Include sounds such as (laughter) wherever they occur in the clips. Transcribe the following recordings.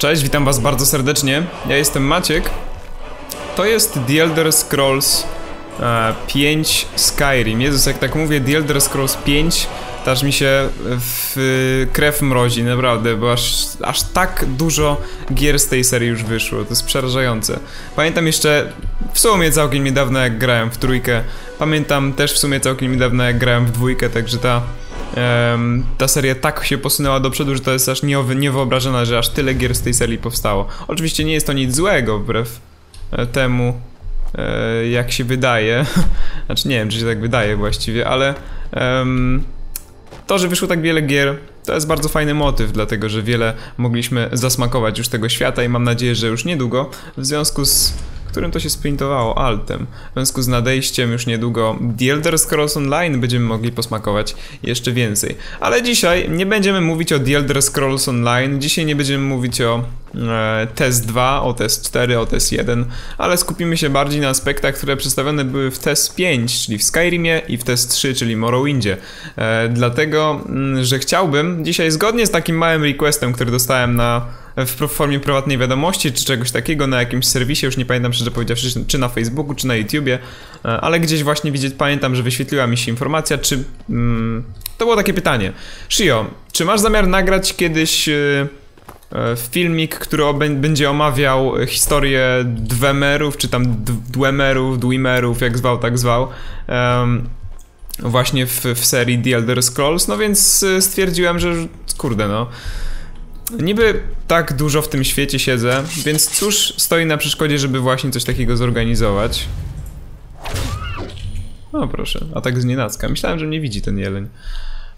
Cześć, witam was bardzo serdecznie. Ja jestem Maciek. To jest The Elder Scrolls e, 5 Skyrim. Jezus, jak tak mówię The Elder Scrolls 5, to aż mi się w krew mrozi, naprawdę, bo aż, aż tak dużo gier z tej serii już wyszło. To jest przerażające. Pamiętam jeszcze w sumie całkiem niedawno jak grałem w trójkę. Pamiętam też w sumie całkiem niedawno jak grałem w dwójkę, także ta Um, ta seria tak się posunęła do przodu, że to jest aż niewyobrażone, że aż tyle gier z tej serii powstało. Oczywiście nie jest to nic złego, wbrew e, temu, e, jak się wydaje. (laughs) znaczy nie wiem, czy się tak wydaje właściwie, ale um, to, że wyszło tak wiele gier, to jest bardzo fajny motyw, dlatego że wiele mogliśmy zasmakować już tego świata i mam nadzieję, że już niedługo, w związku z którym to się sprintowało altem. W związku z nadejściem już niedługo The Elder Scrolls Online będziemy mogli posmakować jeszcze więcej. Ale dzisiaj nie będziemy mówić o The Elder Scrolls Online, dzisiaj nie będziemy mówić o e, Test 2, o Test 4, o Test 1, ale skupimy się bardziej na aspektach, które przedstawione były w Test 5, czyli w Skyrimie i w Test 3, czyli Morrowindzie. E, dlatego, mm, że chciałbym dzisiaj zgodnie z takim małym requestem, który dostałem na w formie prywatnej wiadomości, czy czegoś takiego na jakimś serwisie, już nie pamiętam szczerze powiedziawszy, czy na Facebooku, czy na YouTubie, e, ale gdzieś właśnie widzieć, pamiętam, że wyświetliła mi się informacja, czy... Mm, to było takie pytanie. Shio, czy masz zamiar nagrać kiedyś yy, filmik, który będzie omawiał historię Dwemerów, czy tam Dwemerów, Dwimerów, jak zwał, tak zwał, um, właśnie w, w serii The Elder Scrolls, no więc stwierdziłem, że kurde no Niby tak dużo w tym świecie siedzę, więc cóż stoi na przeszkodzie, żeby właśnie coś takiego zorganizować. No proszę, a tak z nienacka. Myślałem, że mnie widzi ten jeleń.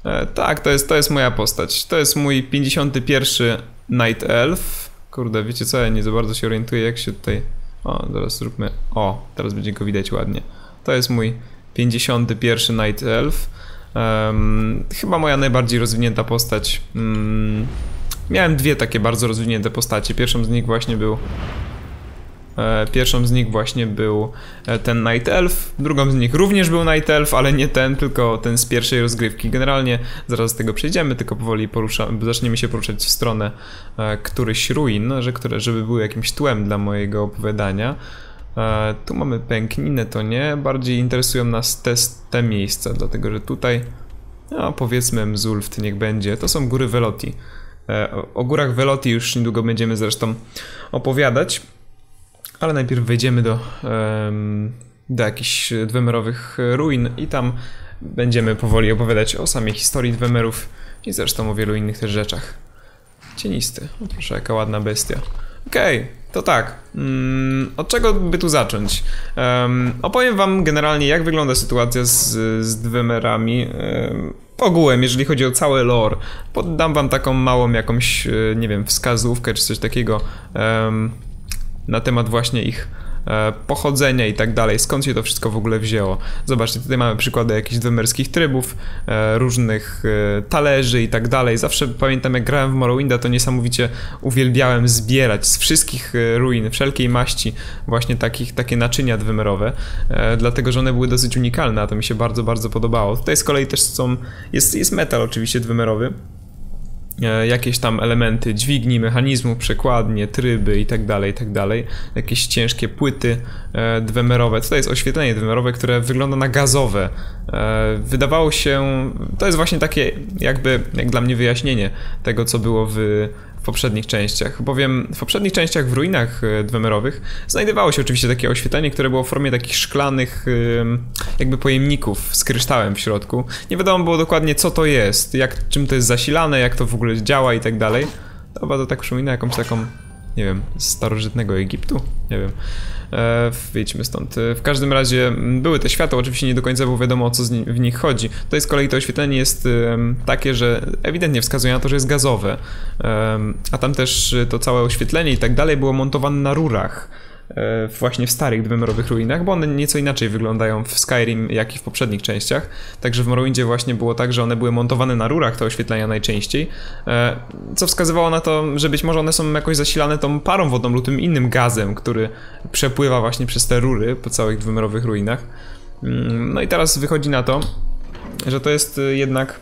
E, tak, to jest, to jest moja postać. To jest mój 51 Night Elf. Kurde, wiecie co, ja nie za bardzo się orientuję, jak się tutaj... O, zaraz zróbmy... O, teraz będzie go widać ładnie. To jest mój 51 Night Elf. Um, chyba moja najbardziej rozwinięta postać. Um, Miałem dwie takie bardzo rozwinięte postacie. Pierwszą z nich właśnie był e, Pierwszą z nich właśnie był e, ten Night Elf, drugą z nich również był Night Elf, ale nie ten, tylko ten z pierwszej rozgrywki. Generalnie zaraz z tego przejdziemy, tylko powoli porusza, zaczniemy się poruszać w stronę e, któryś ruin, że, które, żeby były jakimś tłem dla mojego opowiadania. Tu mamy pękninę, to nie. Bardziej interesują nas te, te miejsca, dlatego że tutaj, no powiedzmy Mzulft niech będzie, to są góry Veloti. E, o górach Veloti już niedługo będziemy zresztą opowiadać, ale najpierw wejdziemy do, do jakichś dwemerowych ruin i tam będziemy powoli opowiadać o samej historii dwemerów i zresztą o wielu innych też rzeczach. Cienisty, o proszę, jaka ładna bestia. Okej, okay, to tak. Hmm, od czego by tu zacząć? Um, opowiem wam generalnie, jak wygląda sytuacja z, z dwemerami. Um, ogółem, jeżeli chodzi o całe lore. Poddam wam taką małą jakąś, e, nie wiem, wskazówkę czy coś takiego um, na temat właśnie ich pochodzenia i tak dalej, skąd się to wszystko w ogóle wzięło. Zobaczcie, tutaj mamy przykłady jakichś dwemerskich trybów, e, różnych talerzy i tak dalej. Zawsze pamiętam, jak grałem w Morrowinda, to niesamowicie uwielbiałem zbierać z wszystkich ruin, wszelkiej maści właśnie takich, takie naczynia dwemerowe, dlatego, że one były dosyć unikalne, a to mi się bardzo, bardzo podobało. Tutaj z kolei też są, jest, jest metal oczywiście dwemerowy, E, jakieś tam elementy dźwigni, mechanizmu, przekładnie, tryby i tak dalej, tak dalej. Jakieś ciężkie płyty e, dwemerowe. Tutaj jest oświetlenie dwemerowe, które wygląda na gazowe. E, wydawało się, to jest właśnie takie jakby, jak dla mnie wyjaśnienie tego, co było w w poprzednich częściach, bowiem w poprzednich częściach w ruinach e, dwemerowych znajdowało się oczywiście takie oświetlenie, które było w formie takich szklanych jakby pojemników z kryształem w środku. Nie wiadomo było dokładnie co to jest, jak, czym to jest zasilane, jak to w ogóle działa i tak dalej. To bardzo tak przypomina jakąś taką nie wiem, starożytnego Egiptu? Nie wiem. E, wyjdźmy stąd. E, w każdym razie były te światła, oczywiście nie do końca było wiadomo o co w nich chodzi. To z kolei to oświetlenie jest takie, że ewidentnie wskazuje na to, że jest gazowe. A tam też to całe oświetlenie i tak dalej było montowane na rurach. E, właśnie w starych dwemerowych ruinach, bo one nieco inaczej wyglądają w Skyrim, jak i w poprzednich częściach. Także w Morrowindzie właśnie było tak, że one były montowane na rurach, te oświetlenia najczęściej, e, co wskazywało na to, że być może one są jakoś zasilane tą parą wodną lub tym innym gazem, który przepływa właśnie przez te rury po całych dwemerowych ruinach. Mm, no i teraz wychodzi na to, że to jest jednak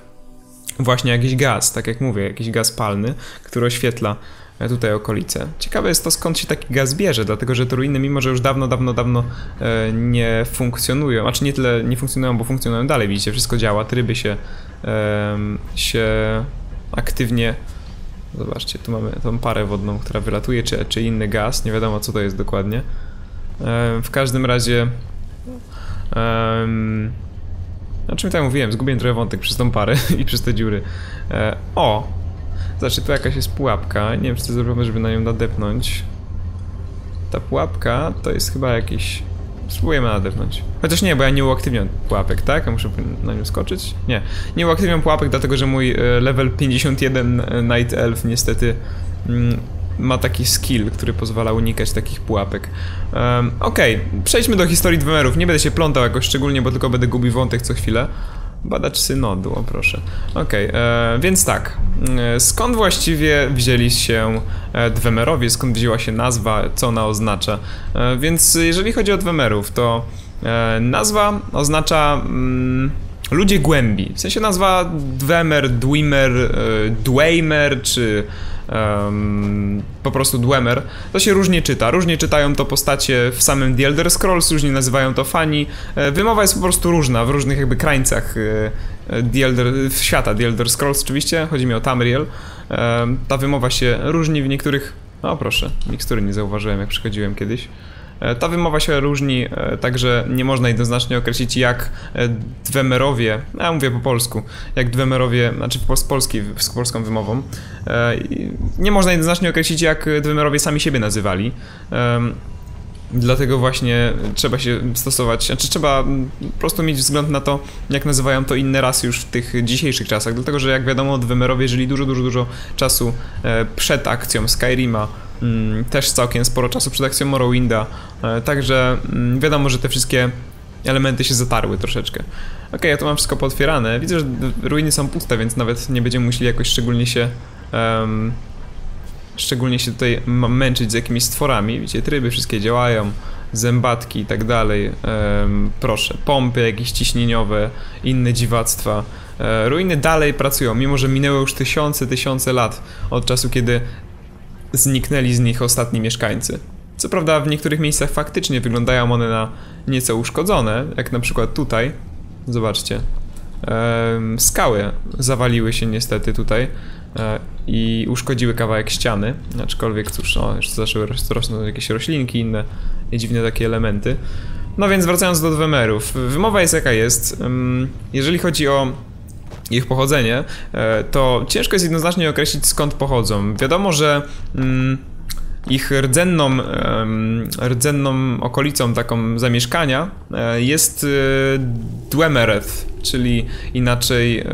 właśnie jakiś gaz, tak jak mówię, jakiś gaz palny, który oświetla e, tutaj okolice. Ciekawe jest to skąd się taki gaz bierze, dlatego że te ruiny mimo, że już dawno, dawno, dawno e, nie funkcjonują, znaczy nie tyle nie funkcjonują, bo funkcjonują dalej, widzicie, wszystko działa, tryby się, e, się aktywnie Zobaczcie, tu mamy tą parę wodną, która wylatuje, czy, czy inny gaz, nie wiadomo co to jest dokładnie. E, w każdym razie... Um, o czym tak mówiłem, zgubiłem trochę wątek przez tą parę (laughs) i przez te dziury. E, o! Znaczy, tu jakaś jest pułapka, nie wiem czy to zrobimy, żeby na nią nadepnąć. Ta pułapka to jest chyba jakiś... Spróbujemy nadepnąć. Chociaż nie, bo ja nie uaktywniam pułapek, tak? A muszę na nią skoczyć? Nie. Nie uaktywniam pułapek, dlatego że mój e, level 51 e, Night Elf niestety mm, ma taki skill, który pozwala unikać takich pułapek. Um, Okej, okay. przejdźmy do historii Dwemerów. Nie będę się plątał jakoś szczególnie, bo tylko będę gubił wątek co chwilę. Badacz synodu, o proszę. Okej, okay, e, więc tak. E, skąd właściwie wzięli się e, Dwemerowie? Skąd wzięła się nazwa? Co ona oznacza? E, więc jeżeli chodzi o Dwemerów, to nazwa oznacza... Mm, ludzie głębi. W sensie nazwa Dwemer, Dwimer, Dwaymer czy um, po prostu Dwemer, to się różnie czyta. Różnie czytają to postacie w samym The Elder Scrolls, różnie nazywają to fani. E, wymowa jest po prostu różna w różnych jakby krańcach e, The Elder, świata The Elder Scrolls oczywiście, chodzi mi o Tamriel. Ta wymowa się różni w niektórych... O proszę, mikstury nie zauważyłem jak przychodziłem kiedyś. E, ta wymowa się różni, e, także nie można jednoznacznie określić jak e, Dwemerowie, ja mówię po polsku, jak Dwemerowie, znaczy z, polskiej, z polską wymową, nie można jednoznacznie określić jak Dwemerowie sami siebie nazywali. Dlatego właśnie trzeba się stosować, znaczy trzeba po prostu mieć wzgląd na to, jak nazywają to inne rasy już w tych dzisiejszych czasach. Dlatego, że jak wiadomo, Dwemerowie żyli dużo, dużo, dużo czasu przed akcją Skyrima, Mm, też całkiem sporo czasu przed akcją Morrowinda, e, także mm, wiadomo, że te wszystkie elementy się zatarły troszeczkę. Ok, ja tu mam wszystko potwierane. Widzę, że ruiny są puste, więc nawet nie będziemy musieli jakoś szczególnie się um, szczególnie się tutaj męczyć z jakimiś stworami. Widzicie, tryby wszystkie działają, zębatki i tak dalej. Um, proszę, pompy jakieś ciśnieniowe, inne dziwactwa. E, ruiny dalej pracują, mimo że minęły już tysiące, tysiące lat od czasu, kiedy zniknęli z nich ostatni mieszkańcy. Co prawda w niektórych miejscach faktycznie wyglądają one na nieco uszkodzone, jak na przykład tutaj. Zobaczcie. Ehm, skały zawaliły się niestety tutaj e, i uszkodziły kawałek ściany, aczkolwiek cóż, no, już zaczęły rosnąć jakieś roślinki, inne dziwne takie elementy. No więc wracając do Dwemerów, wymowa jest jaka jest. Jeżeli chodzi o ich pochodzenie, e, to ciężko jest jednoznacznie określić skąd pochodzą. Wiadomo, że mm, ich rdzenną, rdzenną okolicą taką zamieszkania e, jest e, Dwemereth, czyli inaczej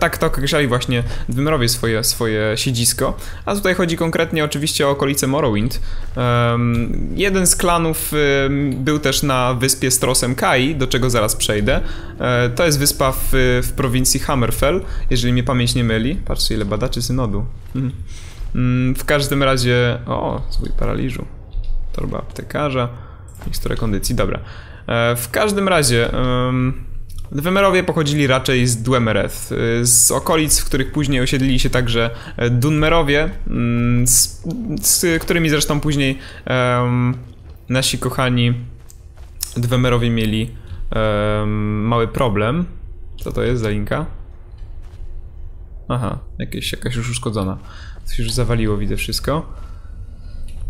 tak to określali właśnie Dwemerowie swoje, swoje siedzisko, a tutaj chodzi konkretnie oczywiście o okolice Morrowind. Jeden z klanów był też na wyspie Strosem Kai, do czego zaraz przejdę. E, to jest wyspa w, w prowincji Hammerfell, jeżeli mnie pamięć nie myli. Patrzcie ile badaczy synodu. Mhm. Mm, w każdym razie... O, zwój paraliżu. Torba aptekarza. Mikstura kondycji, dobra. E, w każdym razie... Dwemerowie pochodzili raczej z Dwemereth, y, z okolic, w których później osiedlili się także e, Dunmerowie, mm, z, z którymi zresztą później um, nasi kochani Dwemerowie mieli um, mały problem. Co to jest za linka? Aha, jakieś, jakaś już uszkodzona. Coś już zawaliło, widzę wszystko.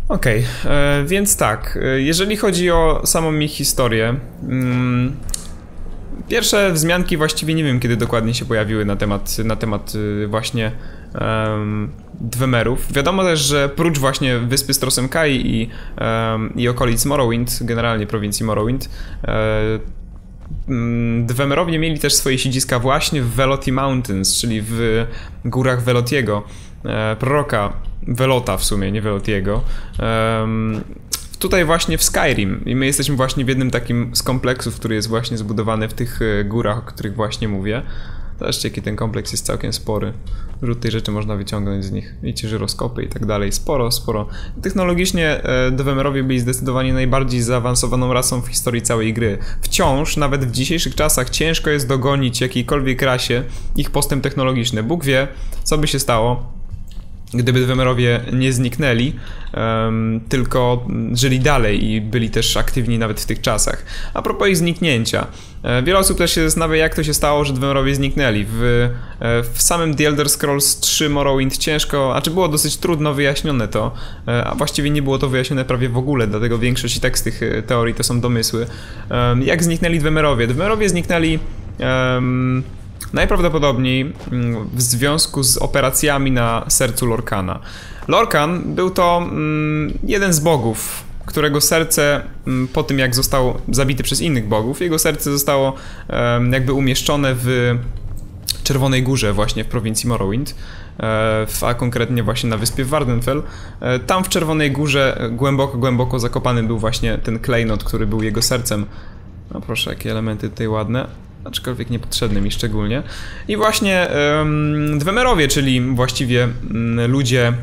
Okej, okay, e, więc tak, e, jeżeli chodzi o samą mi historię, mm, pierwsze wzmianki właściwie nie wiem kiedy dokładnie się pojawiły na temat, na temat y, właśnie um, Dwemerów. Wiadomo też, że prócz właśnie wyspy Strosemkai i, um, i okolic Morrowind, generalnie prowincji Morrowind, um, Dwemerowie mieli też swoje siedziska właśnie w Veloti Mountains, czyli w górach Velotiego, e, proroka Velota w sumie, nie Velotiego. Tutaj właśnie w Skyrim i my jesteśmy właśnie w jednym takim z kompleksów, który jest właśnie zbudowany w tych e, górach, o których właśnie mówię. Zobaczcie, jaki ten kompleks jest całkiem spory. Rzut tej rzeczy można wyciągnąć z nich. Widzicie, żyroskopy i tak dalej. Sporo, sporo. Technologicznie e, Devemerowie byli zdecydowanie najbardziej zaawansowaną rasą w historii całej gry. Wciąż, nawet w dzisiejszych czasach, ciężko jest dogonić jakiejkolwiek rasie ich postęp technologiczny. Bóg wie, co by się stało, gdyby Dwemerowie nie zniknęli, um, tylko żyli dalej i byli też aktywni nawet w tych czasach. A propos ich zniknięcia, e, wiele osób też się zastanawia, jak to się stało, że Dwemerowie zniknęli. W, e, w samym The Elder Scrolls 3 Morrowind ciężko, a czy było dosyć trudno wyjaśnione to, e, a właściwie nie było to wyjaśnione prawie w ogóle, dlatego większość i tak z tych teorii to są domysły. Um, jak zniknęli Dwemerowie? Dwemerowie zniknęli... Um, Najprawdopodobniej mm, w związku z operacjami na sercu Lorkana. Lorkan był to mm, jeden z bogów, którego serce mm, po tym jak został zabity przez innych bogów, jego serce zostało jakby umieszczone w Czerwonej Górze właśnie w prowincji Morrowind, e, a konkretnie właśnie na wyspie Wardenfell. E, tam w Czerwonej Górze głęboko, głęboko zakopany był właśnie ten klejnot, który był jego sercem. No proszę, jakie elementy tutaj ładne aczkolwiek niepotrzebny mi szczególnie. I właśnie um, Dwemerowie, czyli właściwie um, ludzie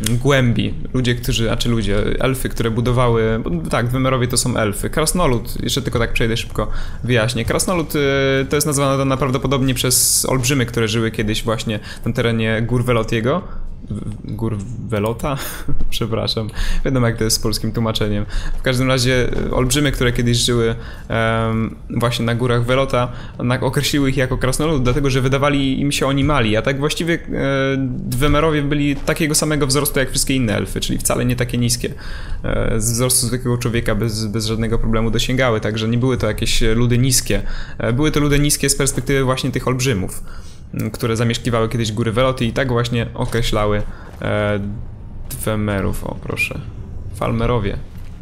głębi, ludzie, którzy, a czy ludzie, elfy, które budowały, tak, Dwemerowie to są elfy. Krasnolud, jeszcze tylko tak przejdę szybko, wyjaśnię. Krasnolud y, to jest nazwane prawdopodobnie przez olbrzymy, które żyły kiedyś właśnie na terenie gór Velotiego, gór Welota? (laughs) Przepraszam. Wiadomo jak to jest z polskim tłumaczeniem. W każdym razie e, olbrzymy, które kiedyś żyły um, właśnie na górach Welota, określiły ich jako krasnolud, dlatego że wydawali im się oni mali, a tak właściwie e, Dwemerowie byli takiego samego wzrostu jak wszystkie inne elfy, czyli wcale nie takie niskie. E, z wzrostu zwykłego człowieka bez, bez żadnego problemu dosięgały, także nie były to jakieś ludy niskie. E, były to ludy niskie z perspektywy właśnie tych olbrzymów które zamieszkiwały kiedyś góry Veloty i tak właśnie określały e, Dwemerów. O, proszę. Falmerowie.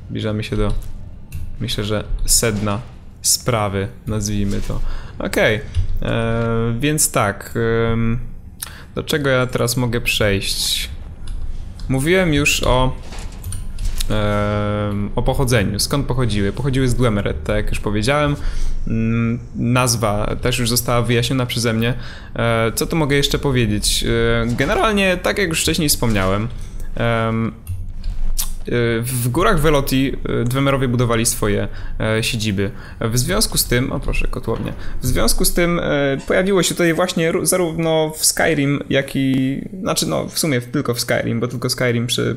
Zbliżamy się do, myślę, że sedna sprawy, nazwijmy to. Okej, okay. E, więc tak. E, do czego ja teraz mogę przejść? Mówiłem już o o pochodzeniu, skąd pochodziły. Pochodziły z Dwemeret, tak jak już powiedziałem. Mm, nazwa też już została wyjaśniona przeze mnie. E, co tu mogę jeszcze powiedzieć? E, generalnie, tak jak już wcześniej wspomniałem, w górach Veloti y, Dwemerowie budowali swoje e, siedziby. W związku z tym, o proszę, kotłownia. W związku z tym e, pojawiło się tutaj właśnie zarówno w Skyrim, jak i, znaczy no w sumie tylko w Skyrim, bo tylko Skyrim przy,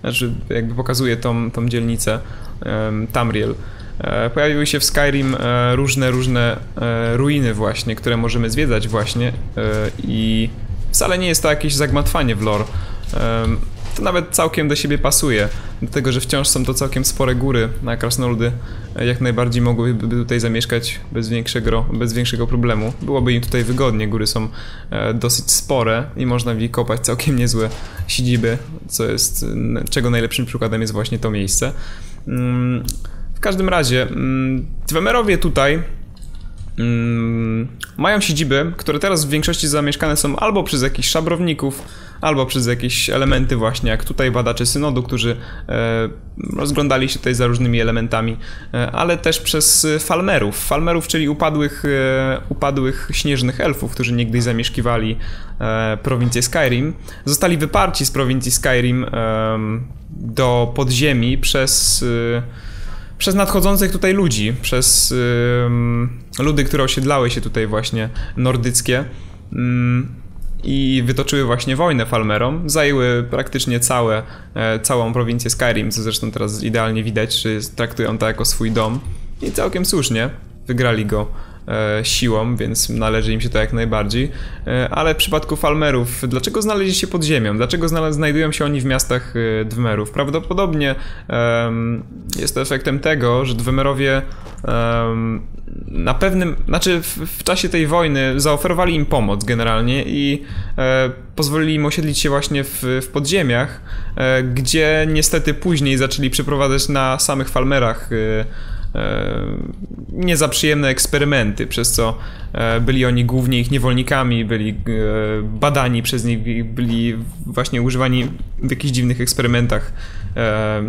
znaczy jakby pokazuje tą, tą dzielnicę Tamriel. E, pojawiły się w Skyrim różne, różne ruiny właśnie, które możemy zwiedzać właśnie i wcale nie jest to jakieś zagmatwanie w lore to nawet całkiem do siebie pasuje. Dlatego, że wciąż są to całkiem spore góry, na krasnoludy jak najbardziej mogłyby tutaj zamieszkać bez większego, bez większego problemu. Byłoby im tutaj wygodnie, góry są e, dosyć spore i można w nich kopać całkiem niezłe siedziby, co jest, czego najlepszym przykładem jest właśnie to miejsce. Mm, w każdym razie, mm, Dwemerowie tutaj mm, mają siedziby, które teraz w większości zamieszkane są albo przez jakichś szabrowników, albo przez jakieś elementy właśnie, jak tutaj badacze synodu, którzy e, rozglądali się tutaj za różnymi elementami, e, ale też przez falmerów. Falmerów, czyli upadłych, e, upadłych śnieżnych elfów, którzy niegdyś zamieszkiwali prowincję Skyrim. Zostali wyparci z prowincji Skyrim do podziemi przez przez nadchodzących tutaj ludzi, przez ludy, które osiedlały się tutaj właśnie nordyckie. I wytoczyły właśnie wojnę Falmerom. Zajęły praktycznie całe, e, całą prowincję Skyrim, co zresztą teraz idealnie widać, że traktują to jako swój dom. I całkiem słusznie wygrali go e, siłą, więc należy im się to jak najbardziej. E, ale w przypadku Falmerów, dlaczego znaleźli się pod ziemią? Dlaczego znajdują się oni w miastach Dwemerów? Prawdopodobnie jest to efektem tego, że Dwemerowie na pewnym, znaczy w, w, czasie tej wojny zaoferowali im pomoc generalnie i e, pozwolili im osiedlić się właśnie w, w podziemiach, e, gdzie niestety później zaczęli przeprowadzać na samych Falmerach e, e nie za przyjemne eksperymenty, przez co e, byli oni głównie ich niewolnikami, byli e, badani przez nich, byli właśnie używani w jakichś dziwnych eksperymentach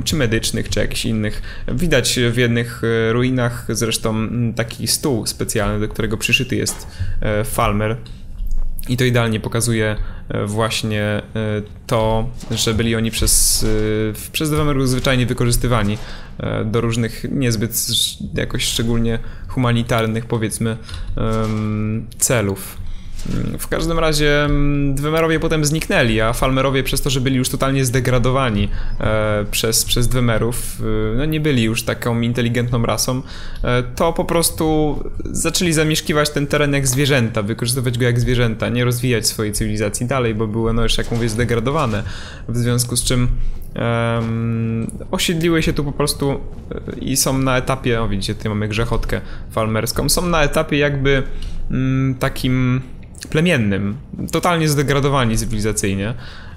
czy medycznych, czy jakichś innych. Widać w jednych e, ruinach zresztą taki stół specjalny, do którego przyszyty jest e, Falmer. I to idealnie pokazuje e, właśnie to, że byli oni przez, przez Dewemerów zwyczajnie wykorzystywani do różnych niezbyt jakoś szczególnie humanitarnych, powiedzmy, celów. W każdym razie mm, Dwemerowie potem zniknęli, a Falmerowie przez to, że byli już totalnie zdegradowani e, przez, przez Dwemerów, e, no nie byli już taką inteligentną rasą, e, to po prostu zaczęli zamieszkiwać ten teren jak zwierzęta, wykorzystywać go jak zwierzęta, nie rozwijać swojej cywilizacji dalej, bo były no już jak mówię zdegradowane, w związku z czym um, osiedliły się tu po prostu e, i są na etapie, o widzicie, tutaj mamy grzechotkę falmerską, są na etapie jakby mm, takim plemiennym, totalnie zdegradowani cywilizacyjnie.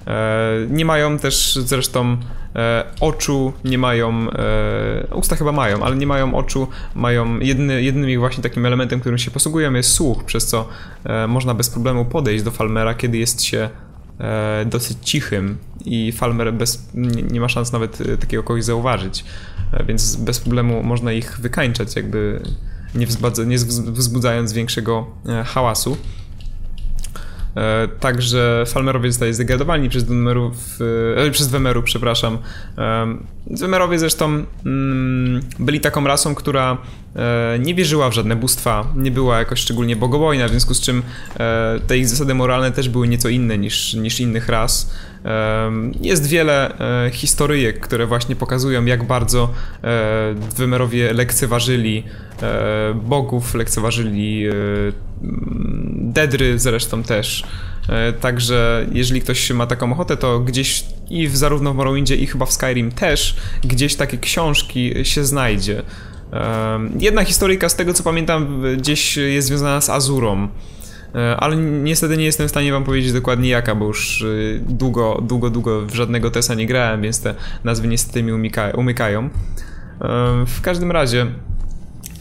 E, nie mają też zresztą e, oczu, nie mają, e, usta chyba mają, ale nie mają oczu, mają jedyny, jedynym właśnie takim elementem, którym się posługują jest słuch, przez co można bez problemu podejść do Falmera, kiedy jest się dosyć cichym i Falmer bez, nie, nie ma szans nawet takiego kogoś zauważyć, więc bez problemu można ich wykańczać jakby nie, nie wzbudzając większego hałasu. E, także Falmerowie zostali zdegradowani przez Dunmerów, e, przez Wemerów, przepraszam. E, Wemerowie zresztą mm, byli taką rasą, która nie wierzyła w żadne bóstwa, nie była jakoś szczególnie bogobojna, w związku z czym e, te ich zasady moralne też były nieco inne niż, niż innych ras. E, jest wiele e, historyjek, które właśnie pokazują, jak bardzo e, Wemerowie lekceważyli e, bogów, lekceważyli e, Dedry zresztą też. E, Także jeżeli ktoś ma taką ochotę, to gdzieś i w, zarówno w Morrowindzie i chyba w Skyrim też gdzieś takie książki się znajdzie. Jedna historyjka z tego co pamiętam gdzieś jest związana z Azurą. E, Ale niestety nie jestem w stanie wam powiedzieć dokładnie jaka, bo już y, długo, długo, długo w żadnego Tesa nie grałem, więc te nazwy niestety mi umyka, umykają. W każdym razie,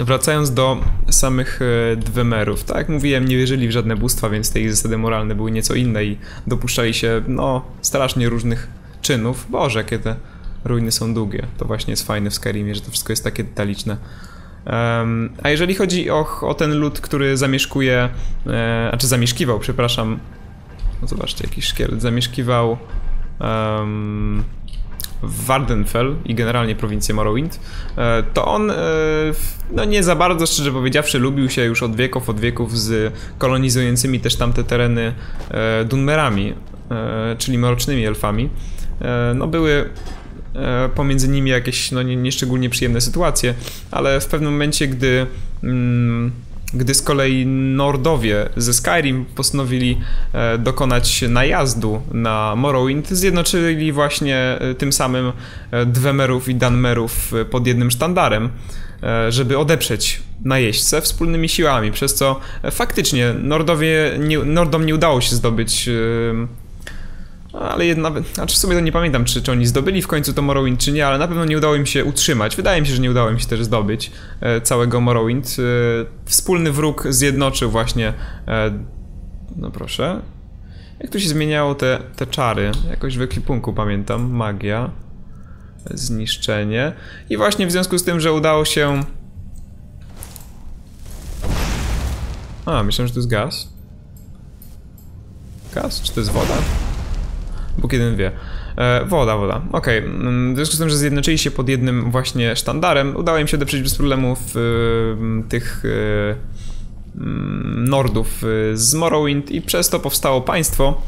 Wracając do samych e, Dwemerów, tak jak mówiłem, nie wierzyli w żadne bóstwa, więc te ich zasady moralne były nieco inne i dopuszczali się, no, strasznie różnych czynów. Boże, jakie te ruiny są długie. To właśnie jest fajne w Skyrimie, że to wszystko jest takie detaliczne. Em, a jeżeli chodzi o, o ten lud, który zamieszkuje, e, znaczy zamieszkiwał, przepraszam, no zobaczcie, jakiś szkielet, zamieszkiwał w Wardenfell i generalnie prowincję Morrowind, e, to on, e, no nie za bardzo, szczerze powiedziawszy, lubił się już od wieków, od wieków z kolonizującymi też tamte tereny e, Dunmerami, e, czyli mrocznymi elfami. E, No były pomiędzy nimi jakieś no, nie- nieszczególnie przyjemne sytuacje, ale w pewnym momencie, gdy mm, gdy z kolei Nordowie ze Skyrim postanowili e, dokonać najazdu na Morrowind, zjednoczyli właśnie e, tym samym e, Dwemerów i Danmerów e, pod jednym sztandarem, e, żeby odeprzeć najeźdźcę wspólnymi siłami, przez co e, faktycznie Nordowie, nie, Nordom nie udało się zdobyć e, ale jedna, znaczy w sumie to nie pamiętam, czy, czy oni zdobyli w końcu to Morrowind, czy nie, ale na pewno nie udało im się utrzymać. Wydaje mi się, że nie udało im się też zdobyć e, całego Morrowind. E, wspólny wróg zjednoczył właśnie. E, no proszę. Jak tu się zmieniało te, te czary? Jakoś w ekwipunku pamiętam. Magia. Zniszczenie. I właśnie w związku z tym, że udało się. A, myślałem, że to jest gaz. Gaz? Czy to jest woda? Bóg jeden wie. E, woda, woda. Okej. mm, W związku z tym, że zjednoczyli się pod jednym właśnie sztandarem, udało im się odeprzeć bez problemów e, tych mm, Nordów e, z Morrowind i przez to powstało państwo.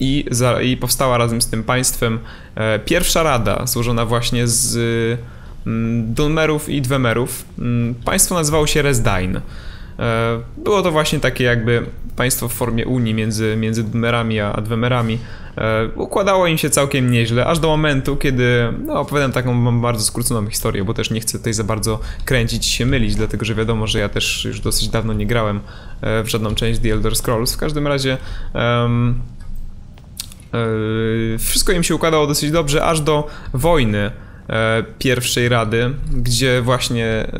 i, za, I powstała razem z tym państwem pierwsza rada, złożona właśnie z Dunmerów i Dwemerów. Państwo nazywało się Resdain. E, Było to właśnie takie jakby państwo w formie unii między, między a Dwemerami. E, Układało im się całkiem nieźle, aż do momentu, kiedy, no opowiadam taką bardzo skróconą historię, bo też nie chcę tutaj za bardzo kręcić się mylić, dlatego że wiadomo, że ja też już dosyć dawno nie grałem e, w żadną część The Elder Scrolls. W każdym razie... e, Wszystko im się układało dosyć dobrze, aż do wojny pierwszej rady, gdzie właśnie e,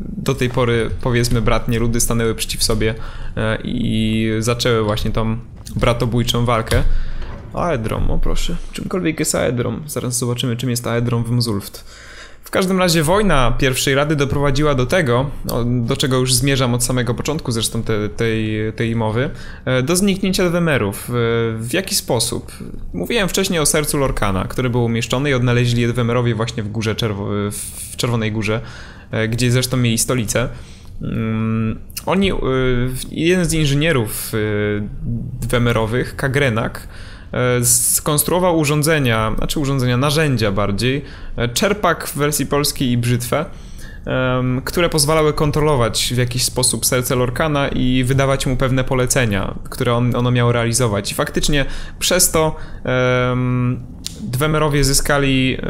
do tej pory, powiedzmy, bratnie ludy stanęły przeciw sobie e, i zaczęły właśnie tą bratobójczą walkę. Aedrom, o proszę, czymkolwiek jest Aedrom. Zaraz zobaczymy, czym jest Aedrom w Mzulft. W każdym razie wojna pierwszej rady doprowadziła do tego, no, do czego już zmierzam od samego początku zresztą te, tej, tej mowy, e, do zniknięcia Dwemerów. E, W jaki sposób? Mówiłem wcześniej o sercu Lorkana, które było umieszczone i odnaleźli Dwemerowie właśnie w górze, czerwo, w Czerwonej Górze, e, gdzie zresztą mieli stolicę. Mm, oni, jeden z inżynierów Dwemerowych, Kagrenak, skonstruował urządzenia, znaczy urządzenia, narzędzia bardziej, czerpak w wersji polskiej i brzytwę, które pozwalały kontrolować w jakiś sposób serce Lorkana i wydawać mu pewne polecenia, które on, ono miało realizować. I faktycznie przez to um, Dwemerowie zyskali e,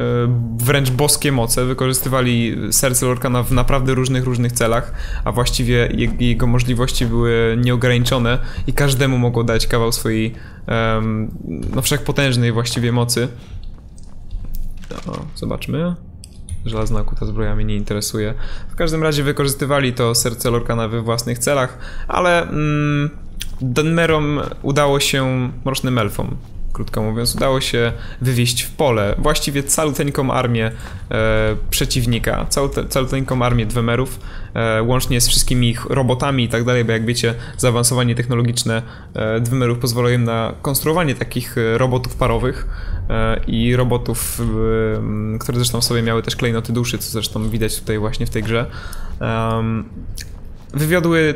wręcz boskie moce, wykorzystywali serce Lorkana w naprawdę różnych, różnych celach, a właściwie jego możliwości były nieograniczone i każdemu mogło dać kawał swojej no wszechpotężnej właściwie mocy. No, zobaczmy. Żelazna kuta zbroja mnie nie interesuje. W każdym razie wykorzystywali to serce Lorkana we własnych celach, ale mm, Denmerom udało się, mrocznym elfom, krótko mówiąc, udało się wywieźć w pole właściwie caluteńką armię e, przeciwnika, caluteńką armię Dwemerów, e, łącznie z wszystkimi ich robotami i tak dalej, bo jak wiecie, zaawansowanie technologiczne e, Dwemerów pozwala im na konstruowanie takich e, robotów parowych e, i robotów, e, które zresztą w sobie miały też klejnoty duszy, co zresztą widać tutaj właśnie w tej grze wywiodły,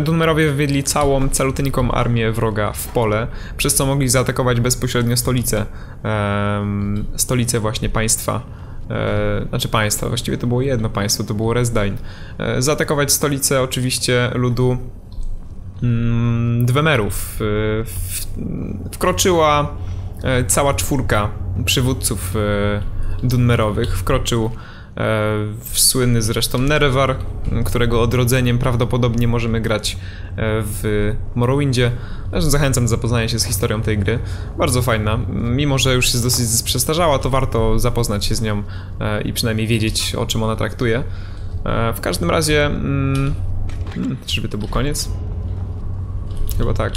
Dunmerowie wywiedli całą caluteńką armię wroga w pole, przez co mogli zaatakować bezpośrednio stolicę, um, stolicę właśnie państwa, e, znaczy państwa, właściwie to było jedno państwo, to było Resdain. E, zaatakować stolicę oczywiście ludu mm, Dwemerów. E, wkroczyła cała czwórka przywódców Dunmerowych, wkroczył słynny zresztą Nerewar, którego odrodzeniem prawdopodobnie możemy grać e, w Morrowindzie. Zachęcam do zapoznania się z historią tej gry. Bardzo fajna. Mimo, że już jest dosyć przestarzała, to warto zapoznać się z nią e, i przynajmniej wiedzieć, o czym ona traktuje. W każdym razie... Hmm, czyżby to był koniec? Chyba tak.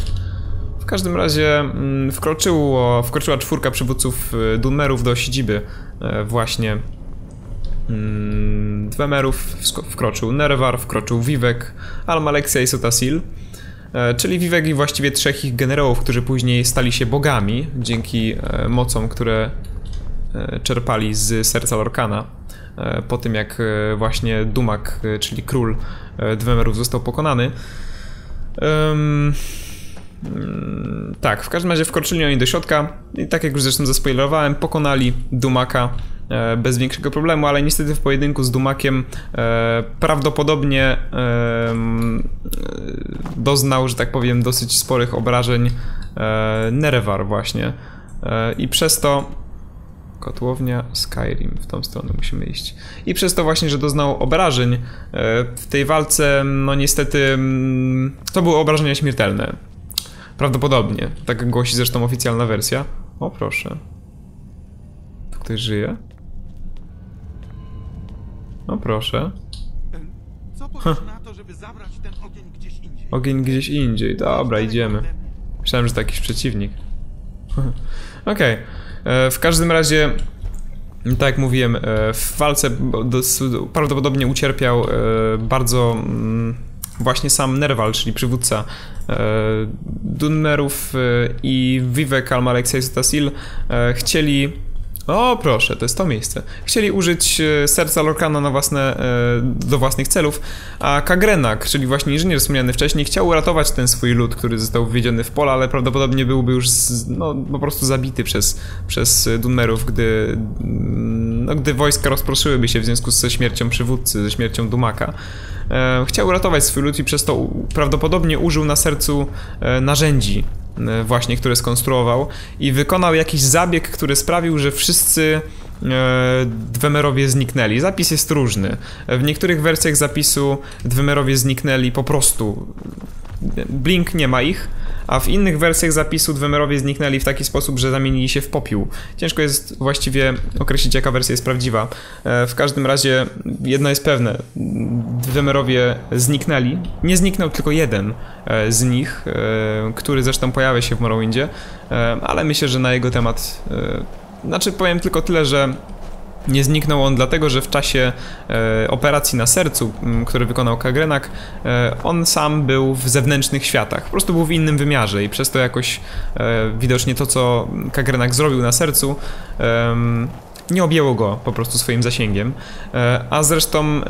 W każdym razie mm, wkroczyło, wkroczyła czwórka przywódców Dunmerów do siedziby właśnie Mm, Dwemerów wkroczył Nervar, wkroczył Vivek, Almalexia i Sotasil. E, czyli Vivek i właściwie trzech ich generałów, którzy później stali się bogami dzięki e, mocom, które e, czerpali z serca Lorkana. Po tym jak właśnie Dumak, czyli król Dwemerów został pokonany. Um, tak, w każdym razie wkroczyli oni do środka i tak jak już zresztą zaspoilerowałem, pokonali Dumaka bez większego problemu, ale niestety w pojedynku z Dumakiem e, prawdopodobnie e, doznał, że tak powiem, dosyć sporych obrażeń Nerewar właśnie. I przez to Kotłownia Skyrim, w tą stronę musimy iść. I przez to właśnie, że doznał obrażeń w tej walce, no niestety to były obrażenia śmiertelne. Prawdopodobnie, tak głosi zresztą oficjalna wersja. O proszę. Ktoś żyje? No proszę. Co powiesz na to, żeby zabrać ten ogień gdzieś indziej? Ogień gdzieś indziej. Dobra, idziemy. Myślałem, że to jakiś przeciwnik. (laughs) Okej. Okay. E, w każdym razie, tak jak mówiłem, e, w walce prawdopodobnie ucierpiał e, bardzo mm, właśnie sam Nerval, czyli przywódca Dunmerów i Vivek Almalexia Tasil chcieli o, proszę, to jest to miejsce. Chcieli użyć e, serca Lorkana na własne, e, do własnych celów, a Kagrenak, czyli właśnie inżynier wspomniany wcześniej, chciał uratować ten swój lud, który został wwiedziony w pole, ale prawdopodobnie byłby już z, no, po prostu zabity przez, przez Dunmerów, gdy, no, gdy wojska rozproszyłyby się w związku ze śmiercią przywódcy, ze śmiercią Dumaka. E, chciał uratować swój lud i przez to prawdopodobnie użył na sercu narzędzi właśnie, które skonstruował i wykonał jakiś zabieg, który sprawił, że wszyscy e, Dwemerowie zniknęli. Zapis jest różny. W niektórych wersjach zapisu Dwemerowie zniknęli po prostu. Blink nie ma ich, a w innych wersjach zapisu Dwemerowie zniknęli w taki sposób, że zamienili się w popiół. Ciężko jest właściwie określić, jaka wersja jest prawdziwa. E, w każdym razie jedno jest pewne. Dwemerowie zniknęli. Nie zniknął tylko jeden e, z nich, e, który zresztą pojawia się w Morrowindzie, ale myślę, że na jego temat... Znaczy powiem tylko tyle, że nie zniknął on dlatego, że w czasie e, operacji na sercu, m, który wykonał Kagrenak, e, on sam był w zewnętrznych światach. Po prostu był w innym wymiarze i przez to jakoś e, widocznie to, co Kagrenak zrobił na sercu, nie objęło go po prostu swoim zasięgiem. E, a zresztą e,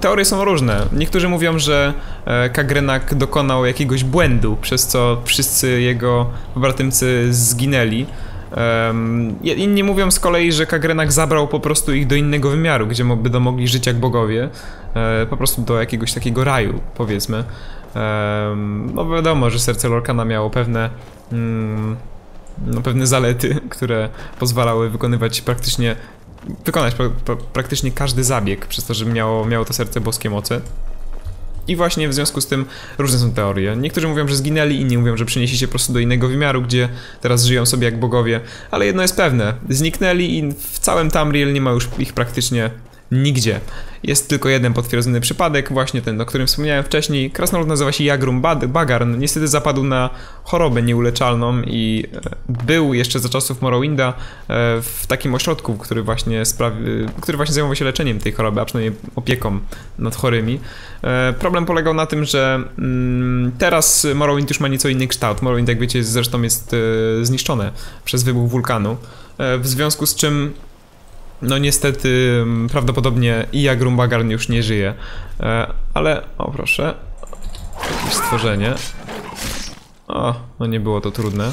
teorie są różne. Niektórzy mówią, że e, Kagrenak dokonał jakiegoś błędu, przez co wszyscy jego pobratymcy zginęli. Um, inni mówią z kolei, że Kagrenak zabrał po prostu ich do innego wymiaru, gdzie będą mogli żyć jak bogowie. E, po prostu do jakiegoś takiego raju, powiedzmy. Um, no wiadomo, że serce Lorkana miało pewne... Mm, no, pewne zalety, (laughs) które pozwalały wykonywać praktycznie wykonać pra, pra, praktycznie każdy zabieg, przez to, że miało, miało to serce boskie moce. I właśnie w związku z tym różne są teorie. Niektórzy mówią, że zginęli, inni mówią, że przenieśli się po prostu do innego wymiaru, gdzie teraz żyją sobie jak bogowie. Ale jedno jest pewne, zniknęli i w całym Tamriel nie ma już ich praktycznie nigdzie. Jest tylko jeden potwierdzony przypadek, właśnie ten, o którym wspomniałem wcześniej. Krasnolud nazywa się Jagrum Bagarn. Niestety zapadł na chorobę nieuleczalną i e, był jeszcze za czasów Morrowinda e, w takim ośrodku, który właśnie, sprawi, który właśnie zajmował się leczeniem tej choroby, a przynajmniej opieką nad chorymi. E, problem polegał na tym, że mm, teraz Morrowind już ma nieco inny kształt. Morrowind, jak wiecie, zresztą jest zniszczone przez wybuch wulkanu. W związku z czym no niestety mm, prawdopodobnie Ija Grumbagarn już nie żyje. E, ale, o proszę, jakieś stworzenie. O, no nie było to trudne.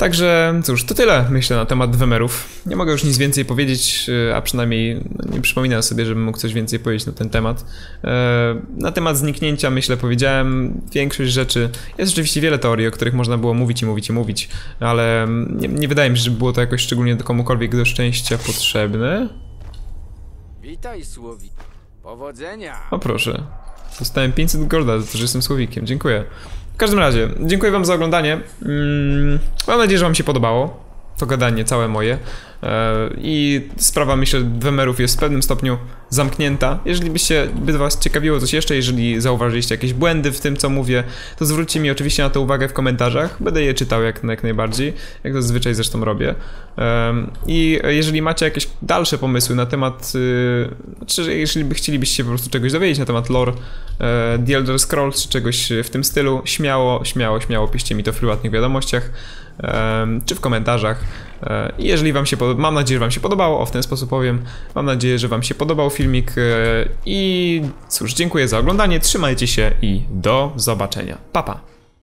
Także cóż, to tyle myślę na temat Dwemerów. Nie mogę już nic więcej powiedzieć, e, a przynajmniej no, nie przypominam sobie, żebym mógł coś więcej powiedzieć na ten temat. E, na temat zniknięcia myślę powiedziałem większość rzeczy. Jest rzeczywiście wiele teorii, o których można było mówić i mówić i mówić, ale nie, nie wydaje mi się, że było to jakoś szczególnie do komukolwiek do szczęścia potrzebne. Witaj, Słowi. Powodzenia. O proszę. Dostałem 500 golda to, że jestem słowikiem. Dziękuję. W każdym razie, dziękuję wam za oglądanie. Mm, mam nadzieję, że wam się podobało to gadanie całe moje. E, I sprawa, myślę, Wemerów jest w pewnym stopniu zamknięta. Jeżeli byście, by was ciekawiło coś jeszcze, jeżeli zauważyliście jakieś błędy w tym, co mówię, to zwróćcie mi oczywiście na to uwagę w komentarzach. Będę je czytał jak, jak najbardziej, jak to zazwyczaj zresztą robię. I jeżeli macie jakieś dalsze pomysły na temat, y, czy jeżeli by chcielibyście po prostu czegoś dowiedzieć na temat lore e, The Elder Scrolls, czy czegoś w tym stylu, śmiało, śmiało, śmiało piszcie mi to w prywatnych wiadomościach czy w komentarzach. E, I jeżeli wam się mam nadzieję, że wam się podobało, o w ten sposób powiem. Mam nadzieję, że wam się podobał filmik e, i cóż, dziękuję za oglądanie, trzymajcie się i do zobaczenia. Pa, pa.